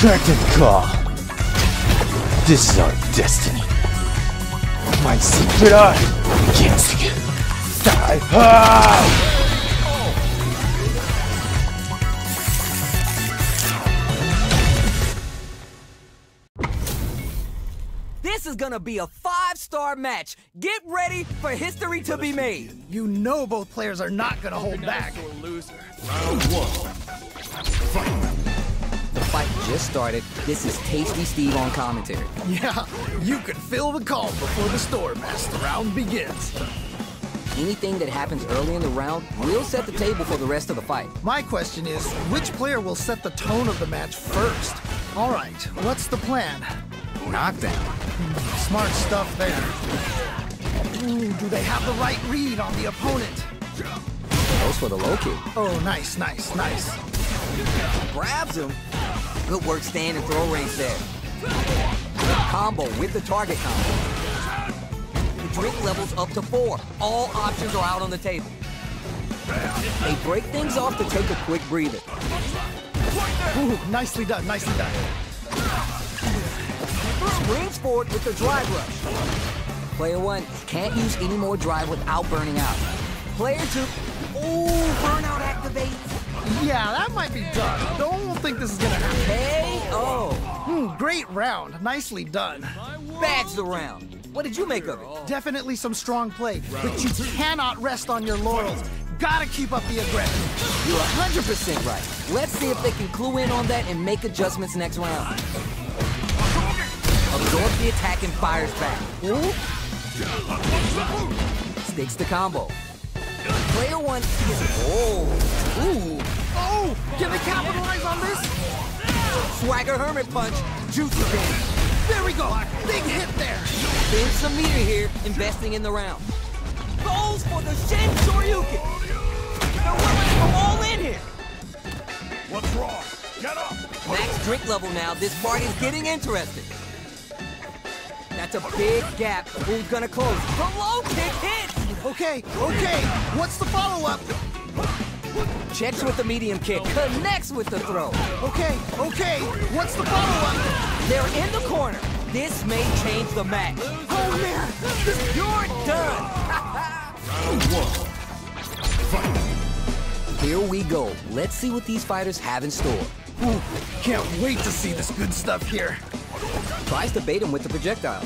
Dragon Claw. This is our destiny. My secret eye begins again. Die hard! This is gonna be a five-star match. Get ready for history to be made. You know both players are not gonna hold back. For a loser. The fight just started. This is Tasty Steve on commentary. Yeah, you can feel the calm before the storm as the round begins. Anything that happens early in the round will set the table for the rest of the fight. My question is, which player will set the tone of the match first? All right, what's the plan? Knockdown. Smart stuff there. Ooh, do they have the right read on the opponent? Goes for the low kick. Oh, nice, nice, nice. Grabs him. Good work stand and throw range there. Combo with the target combo. The drink level's up to four. All options are out on the table. They break things off to take a quick breather. Ooh, nicely done, nicely done. Springs forward with the drive rush. Player one can't use any more drive without burning out. Player two, ooh, burnout activates. Yeah, that might be done. Don't think this is gonna happen. Hey, oh, Hmm, great round. Nicely done. bags the round. What did you make of it? Definitely some strong play, but you cannot rest on your laurels. Gotta keep up the aggression. You're 100% right. Let's see if they can clue in on that and make adjustments next round. Absorb the attack and fires back. Ooh. Sticks the combo. Player one is. Oh. Ooh. Oh, can they capitalize on this? Swagger Hermit Punch. Juicy damage. There we go. Big hit there. Spin some meter here, investing in the round. Goes for the Shin Shoryuken. They're willing to all in here. What's wrong? Get up! Max drink level now. This party's getting interesting. That's a big gap. Who's gonna close? The low kick hits! Okay, okay. What's the follow-up? Checks with the medium kick. Connects with the throw. Okay, okay. What's the follow-up? They're in the corner. This may change the match. Oh man, this You're done! Here we go. Let's see what these fighters have in store. Ooh, can't wait to see this good stuff here. Tries to bait him with the projectile.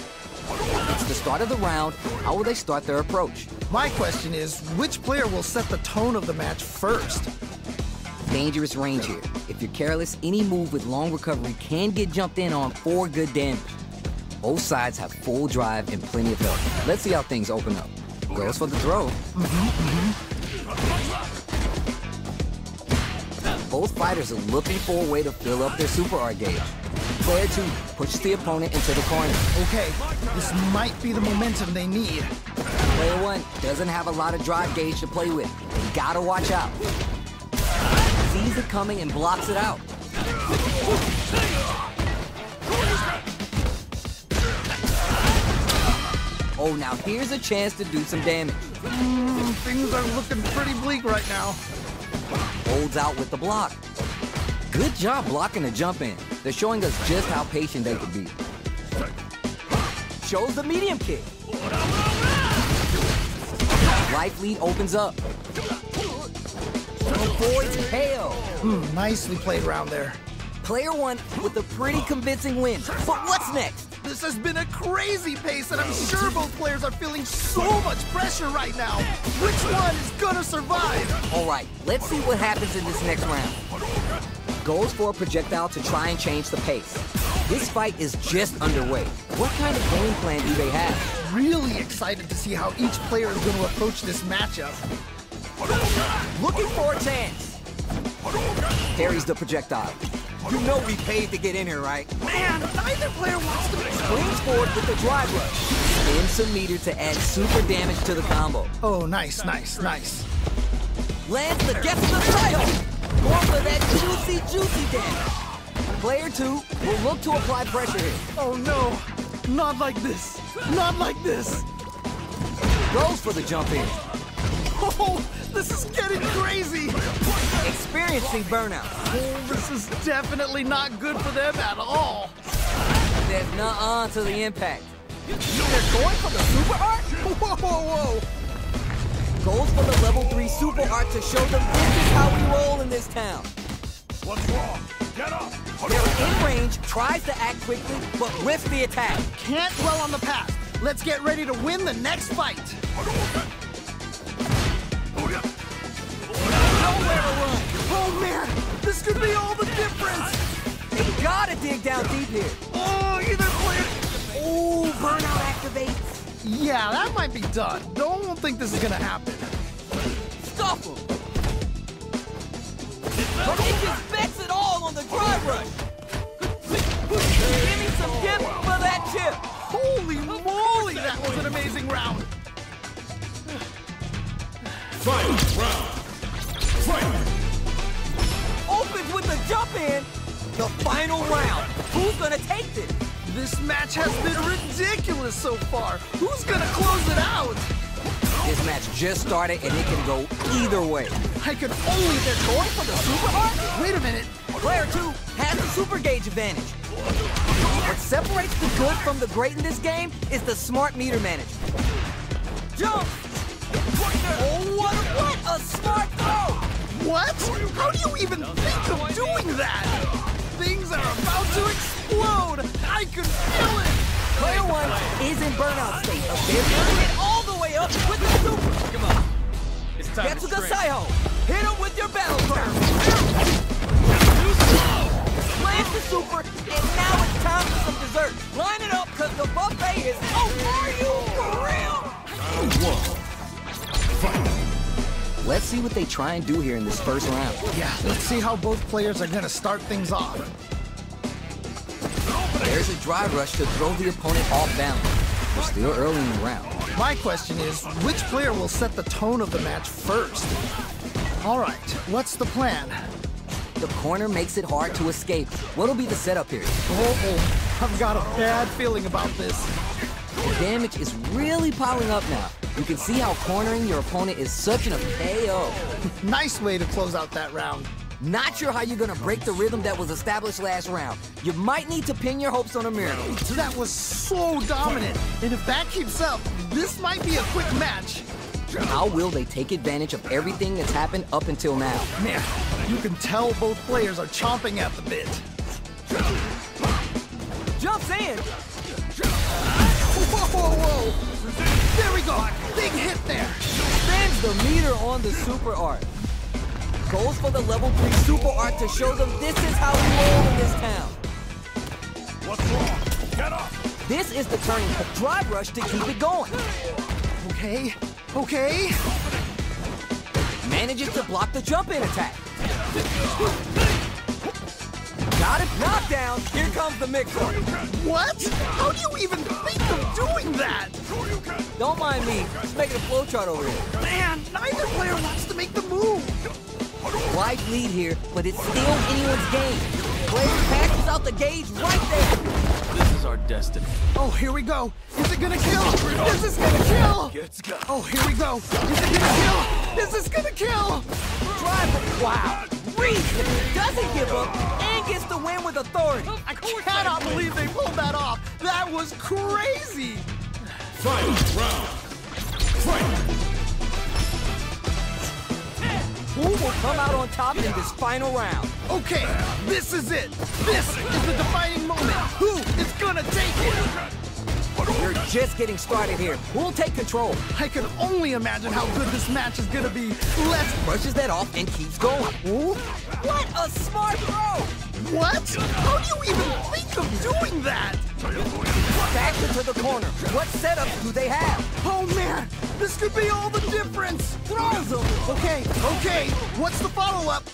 It's the start of the round. How will they start their approach? My question is, which player will set the tone of the match first? Dangerous range here. If you're careless, any move with long recovery can get jumped in on for good damage. Both sides have full drive and plenty of health. Let's see how things open up. Goes for the throw. Both fighters are looking for a way to fill up their super art gauge. Player two pushes the opponent into the corner. Okay, this might be the momentum they need. Player one doesn't have a lot of drive gauge to play with. They gotta watch out. Sees it coming and blocks it out. Oh, now here's a chance to do some damage. Hmm, things are looking pretty bleak right now. Holds out with the block. Good job blocking the jump in. They're showing us just how patient they can be. Shows the medium kick. Life lead opens up. Avoids KO. Hmm, nicely played around there. Player one with a pretty convincing win. But what's next? This has been a crazy pace, and I'm sure both players are feeling so much pressure right now. Which one is gonna survive? All right, let's see what happens in this next round. Goes for a projectile to try and change the pace. This fight is just underway. What kind of game plan do they have? Really excited to see how each player is going to approach this matchup. Looking for a chance. Parries the projectile. You know we paid to get in here, right? Man, neither player wants to be. Swings forward with the drive rush. Spin some meter to add super damage to the combo. Oh, nice, nice, nice. Lands the gets the title. Going for that juicy, juicy damage. Player two will look to apply pressure here. Oh no, Not like this. Not like this. Goes for the jump in. Oh, this is getting crazy. Experiencing burnout. Oh, this is definitely not good for them at all. There's nuh-uh to the impact. They're going for the super art? Whoa, whoa, whoa. Goes for the 3 super art to show them this is how we roll in this town. What's wrong? Get up! They're in range, tries to act quickly, but whiffs the attack. Can't dwell on the past. Let's get ready to win the next fight. Nowhere to run. Oh man, this could be all the difference. They gotta dig down deep here. Oh, either player. Ooh, burnout activates. Yeah, that might be done. No one will think this is gonna happen. Stuff him. But he just bets it all on the drive rush. Give me some dip for that chip. Holy moly, that was an amazing round. Final round. Fight! Opens with the jump in. The final round. Who's gonna take this? This match has been ridiculous so far. Who's gonna close it out? This match just started and it can go either way. I could only they're going for the super art. Wait a minute. Player two has the super gauge advantage. What separates the good from the great in this game is the smart meter management. Jump! Oh, what, what a smart throw! What? How do you even think of doing that? Things are about to explode. I can feel it. Player one is in burnout state. A they're it all the up with the super. Come on. It's time Get to the. Saiho. Hit him with your battle curve. Plant the super, and now it's time for some dessert. Line it up, cause the buffet is. Oh, are you for real? Let's see what they try and do here in this first round. Yeah, let's see how both players are gonna start things off. There's a drive rush to throw the opponent off balance. We're still early in the round. My question is, which player will set the tone of the match first? All right, what's the plan? The corner makes it hard to escape. What'll be the setup here? Oh, I've got a bad feeling about this. The damage is really piling up now. You can see how cornering your opponent is such an KO. Nice way to close out that round. Not sure how you're gonna break the rhythm that was established last round. You might need to pin your hopes on a miracle. That was so dominant. And if that keeps up, this might be a quick match. How will they take advantage of everything that's happened up until now? Man, you can tell both players are chomping at the bit. Jumps in! Whoa, whoa, whoa! There we go! Big hit there! Spins the meter on the super art. Goes for the level 3 super art to show them this is how we roll in this town. What's wrong? Get up! This is the turning point. Drive rush to keep it going. Okay, okay. Manages to block the jump in attack. Got it. Knockdown. Here comes the mixer. What? How do you even think of doing that? Don't mind me. Just making a flowchart over here. Man, neither player wants to make the move. Wide lead here, but it's still anyone's game. Player passes out the gauge right there. This is our destiny. Oh, here we go. Is it gonna kill? Is this gonna kill? Let's go. Oh, here we go. Is it gonna kill? Is this gonna kill? Drive. Wow. Reese doesn't give up and gets the win with authority. I cannot believe they pulled that off. That was crazy. Final round. Fight! Who will come out on top in this final round? Okay, this is it. This is the defining moment. Who is gonna take it? You're just getting started here. Who'll take control? I can only imagine how good this match is gonna be. Let's. Brushes that off and keeps going. Ooh, What a smart throw! What? How do you even think of doing that? Back into the corner. What setups do they have? Oh man, this could be all the difference. Throws them. Okay, okay. What's the follow-up?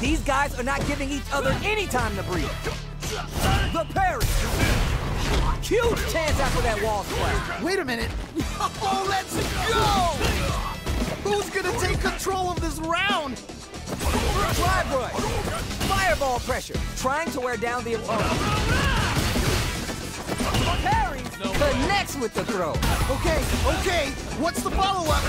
These guys are not giving each other any time to breathe. The parry. Huge chance after that wall splash. Wait a minute. Oh, let's go! Who's gonna take control of this round? Drive rush. Fireball pressure. Trying to wear down the opponent. Parry connects with the throw. Okay, okay, what's the follow-up?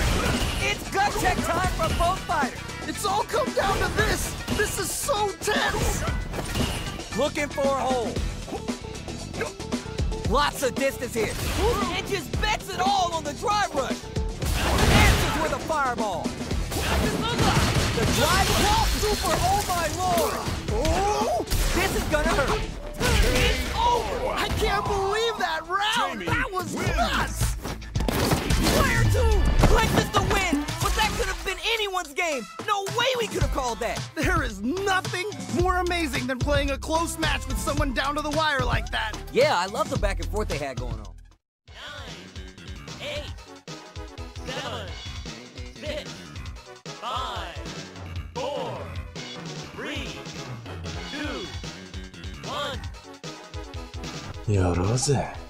It's gut check time for both fighters. It's all come down to this. This is so tense. Looking for a hole. Lots of distance here. And just bets it all on the drive rush. Super, oh my lord. Oh, This is gonna hurt. It's over. I can't believe that round. Jamie that was wins. nuts. Player two clinches the win. But that could have been anyone's game. No way we could have called that. There is nothing more amazing than playing a close match with someone down to the wire like that. Yeah, I love the back and forth they had going on. やろうぜ。